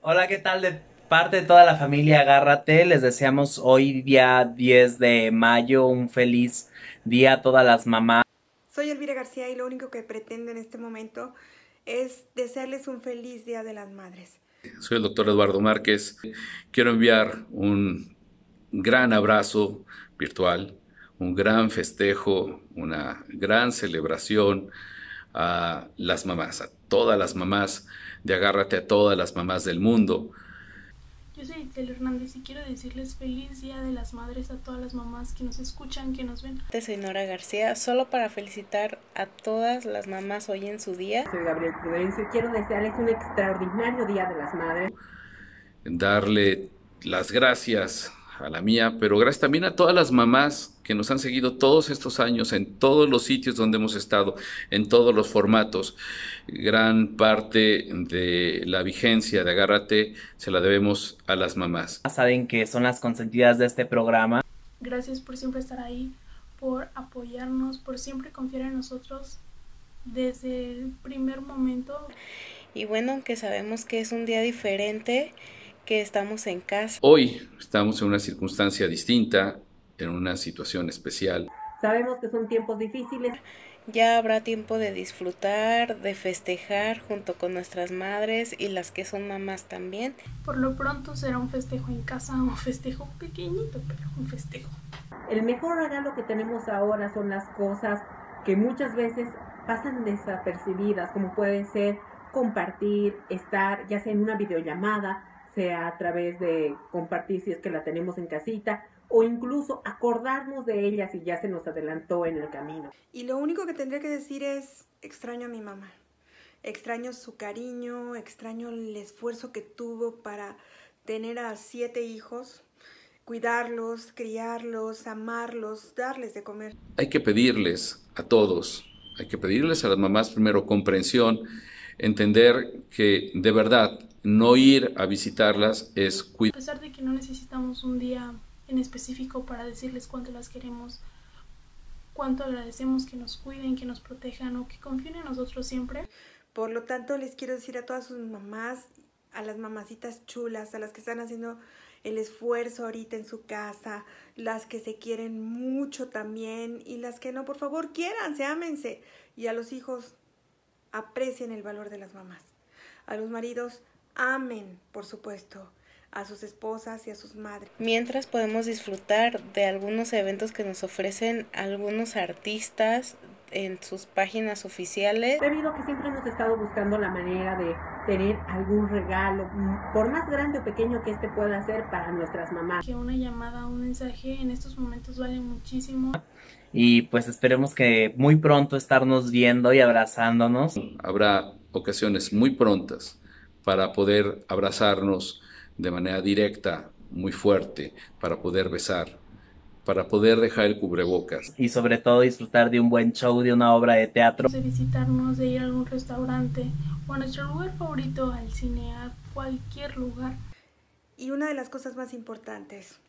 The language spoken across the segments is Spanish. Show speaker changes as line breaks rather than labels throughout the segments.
Hola, ¿qué tal? De parte de toda la familia Agárrate, les deseamos hoy día 10 de mayo un feliz día a todas las mamás.
Soy Elvira García y lo único que pretendo en este momento es desearles un feliz Día de las Madres.
Soy el doctor Eduardo Márquez. Quiero enviar un gran abrazo virtual, un gran festejo, una gran celebración a las mamás, a todas las mamás de Agárrate a todas las mamás del mundo.
Yo soy Itzel Hernández y quiero decirles feliz Día de las Madres a todas las mamás que nos escuchan, que nos ven.
Soy Nora García, solo para felicitar a todas las mamás hoy en su día.
Soy Gabriel Prudencio y quiero desearles un extraordinario Día de las Madres.
Darle las gracias a la mía, pero gracias también a todas las mamás que nos han seguido todos estos años en todos los sitios donde hemos estado, en todos los formatos. Gran parte de la vigencia de Agárrate se la debemos a las mamás.
Saben que son las consentidas de este programa.
Gracias por siempre estar ahí, por apoyarnos, por siempre confiar en nosotros desde el primer momento.
Y bueno, que sabemos que es un día diferente, que estamos en casa.
Hoy estamos en una circunstancia distinta, en una situación especial.
Sabemos que son tiempos difíciles.
Ya habrá tiempo de disfrutar, de festejar junto con nuestras madres y las que son mamás también.
Por lo pronto será un festejo en casa, un festejo pequeñito, pero un festejo.
El mejor regalo que tenemos ahora son las cosas que muchas veces pasan desapercibidas, como puede ser compartir, estar ya sea en una videollamada, sea a través de compartir si es que la tenemos en casita o incluso acordarnos de ella si ya se nos adelantó en el camino.
Y lo único que tendría que decir es extraño a mi mamá. Extraño su cariño, extraño el esfuerzo que tuvo para tener a siete hijos, cuidarlos, criarlos, amarlos, darles de comer.
Hay que pedirles a todos, hay que pedirles a las mamás primero comprensión, entender que de verdad no ir a visitarlas es cuidar.
A pesar de que no necesitamos un día en específico para decirles cuánto las queremos, cuánto agradecemos que nos cuiden, que nos protejan o que confíen en nosotros siempre.
Por lo tanto, les quiero decir a todas sus mamás, a las mamacitas chulas, a las que están haciendo el esfuerzo ahorita en su casa, las que se quieren mucho también y las que no, por favor, quieran, se ámense. Y a los hijos, aprecien el valor de las mamás. A los maridos, amen, por supuesto, a sus esposas y a sus madres.
Mientras podemos disfrutar de algunos eventos que nos ofrecen algunos artistas en sus páginas oficiales.
Debido a que siempre hemos estado buscando la manera de tener algún regalo, por más grande o pequeño que este pueda ser para nuestras mamás.
Que una llamada, un mensaje en estos momentos vale muchísimo.
Y pues esperemos que muy pronto estarnos viendo y abrazándonos.
Habrá ocasiones muy prontas para poder abrazarnos de manera directa, muy fuerte, para poder besar, para poder dejar el cubrebocas.
Y sobre todo disfrutar de un buen show, de una obra de teatro.
De visitarnos, de ir a algún restaurante o a nuestro lugar favorito, al cine, a cualquier lugar.
Y una de las cosas más importantes,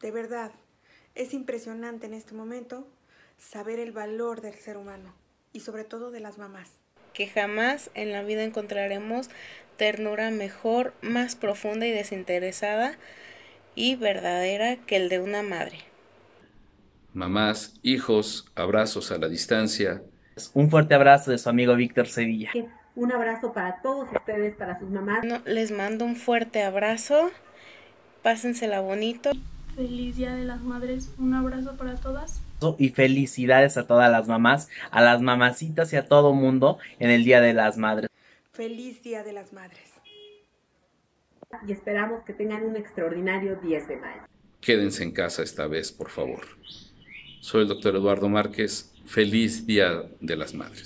de verdad, es impresionante en este momento saber el valor del ser humano y sobre todo de las mamás
que jamás en la vida encontraremos ternura mejor, más profunda y desinteresada y verdadera que el de una madre.
Mamás, hijos, abrazos a la distancia.
Un fuerte abrazo de su amigo Víctor Sevilla.
Un abrazo para todos ustedes, para sus mamás.
les mando un fuerte abrazo. Pásensela bonito.
Feliz Día de las Madres. Un abrazo para todas
y felicidades a todas las mamás, a las mamacitas y a todo mundo en el Día de las Madres.
Feliz Día de las Madres.
Y esperamos que tengan un extraordinario 10 de mayo.
Quédense en casa esta vez, por favor. Soy el doctor Eduardo Márquez. Feliz Día de las Madres.